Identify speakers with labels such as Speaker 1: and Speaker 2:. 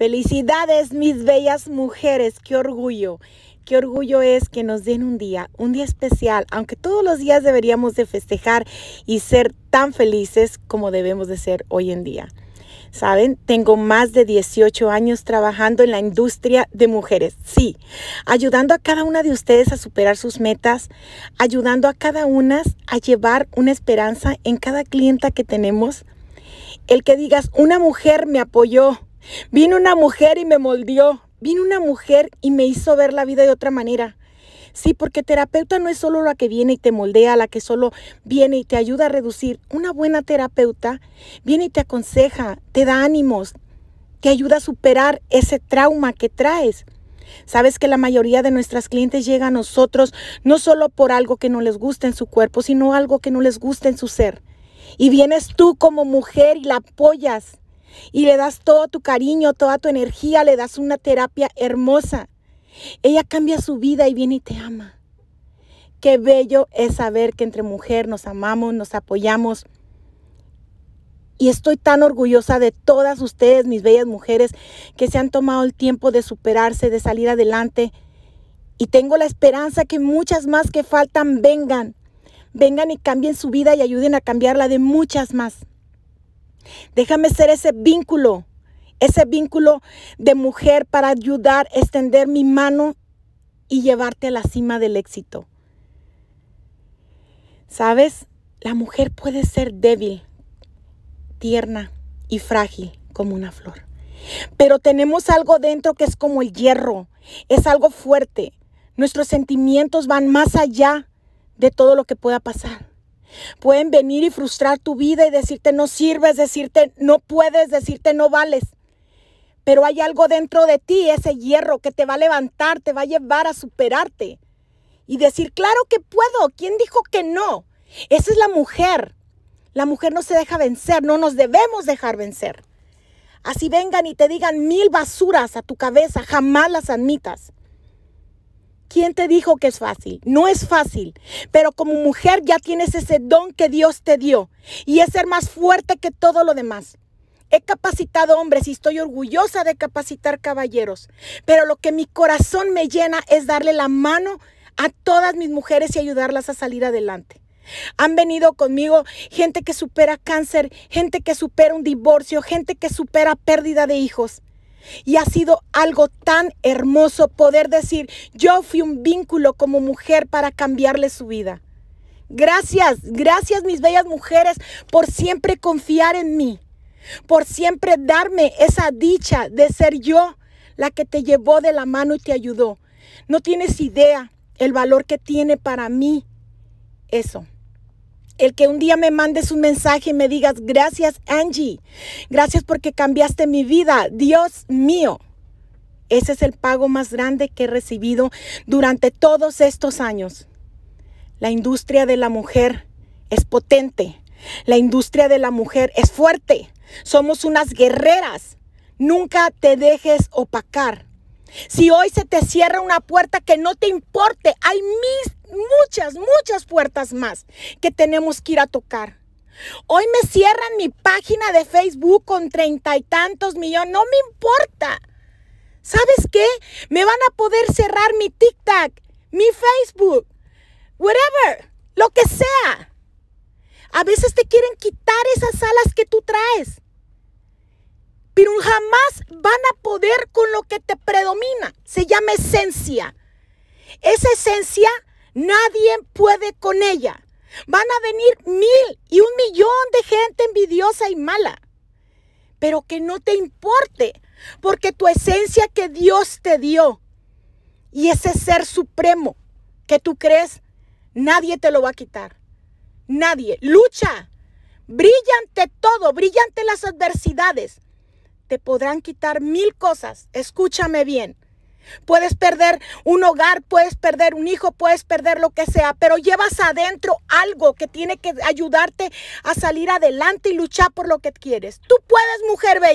Speaker 1: Felicidades, mis bellas mujeres, qué orgullo. Qué orgullo es que nos den un día, un día especial, aunque todos los días deberíamos de festejar y ser tan felices como debemos de ser hoy en día. Saben, tengo más de 18 años trabajando en la industria de mujeres. Sí, ayudando a cada una de ustedes a superar sus metas, ayudando a cada una a llevar una esperanza en cada clienta que tenemos. El que digas, una mujer me apoyó, Vino una mujer y me moldeó. Vino una mujer y me hizo ver la vida de otra manera. Sí, porque terapeuta no es solo la que viene y te moldea, la que solo viene y te ayuda a reducir. Una buena terapeuta viene y te aconseja, te da ánimos, te ayuda a superar ese trauma que traes. Sabes que la mayoría de nuestras clientes llega a nosotros no solo por algo que no les gusta en su cuerpo, sino algo que no les gusta en su ser. Y vienes tú como mujer y la apoyas y le das todo tu cariño, toda tu energía, le das una terapia hermosa. Ella cambia su vida y viene y te ama. Qué bello es saber que entre mujeres nos amamos, nos apoyamos. Y estoy tan orgullosa de todas ustedes, mis bellas mujeres, que se han tomado el tiempo de superarse, de salir adelante. Y tengo la esperanza que muchas más que faltan vengan. Vengan y cambien su vida y ayuden a cambiarla de muchas más. Déjame ser ese vínculo, ese vínculo de mujer para ayudar, extender mi mano y llevarte a la cima del éxito. ¿Sabes? La mujer puede ser débil, tierna y frágil como una flor. Pero tenemos algo dentro que es como el hierro, es algo fuerte. Nuestros sentimientos van más allá de todo lo que pueda pasar. Pueden venir y frustrar tu vida y decirte no sirves, decirte no puedes, decirte no vales. Pero hay algo dentro de ti, ese hierro que te va a levantar, te va a llevar a superarte. Y decir, claro que puedo. ¿Quién dijo que no? Esa es la mujer. La mujer no se deja vencer, no nos debemos dejar vencer. Así vengan y te digan mil basuras a tu cabeza, jamás las admitas. ¿Quién te dijo que es fácil? No es fácil, pero como mujer ya tienes ese don que Dios te dio y es ser más fuerte que todo lo demás. He capacitado hombres y estoy orgullosa de capacitar caballeros, pero lo que mi corazón me llena es darle la mano a todas mis mujeres y ayudarlas a salir adelante. Han venido conmigo gente que supera cáncer, gente que supera un divorcio, gente que supera pérdida de hijos. Y ha sido algo tan hermoso poder decir, yo fui un vínculo como mujer para cambiarle su vida. Gracias, gracias mis bellas mujeres por siempre confiar en mí, por siempre darme esa dicha de ser yo la que te llevó de la mano y te ayudó. No tienes idea el valor que tiene para mí eso el que un día me mandes un mensaje y me digas, gracias Angie, gracias porque cambiaste mi vida, Dios mío. Ese es el pago más grande que he recibido durante todos estos años. La industria de la mujer es potente. La industria de la mujer es fuerte. Somos unas guerreras. Nunca te dejes opacar. Si hoy se te cierra una puerta que no te importe, hay muchas, muchas puertas más que tenemos que ir a tocar. Hoy me cierran mi página de Facebook con treinta y tantos millones, no me importa. ¿Sabes qué? Me van a poder cerrar mi TikTok, mi Facebook, whatever, lo que sea. A veces te quieren quitar esas alas que tú traes pero jamás van a poder con lo que te predomina. Se llama esencia. Esa esencia nadie puede con ella. Van a venir mil y un millón de gente envidiosa y mala. Pero que no te importe, porque tu esencia que Dios te dio y ese ser supremo que tú crees, nadie te lo va a quitar. Nadie. Lucha. Brillante todo, brillante las adversidades te podrán quitar mil cosas. Escúchame bien. Puedes perder un hogar, puedes perder un hijo, puedes perder lo que sea, pero llevas adentro algo que tiene que ayudarte a salir adelante y luchar por lo que quieres. Tú puedes, mujer bella.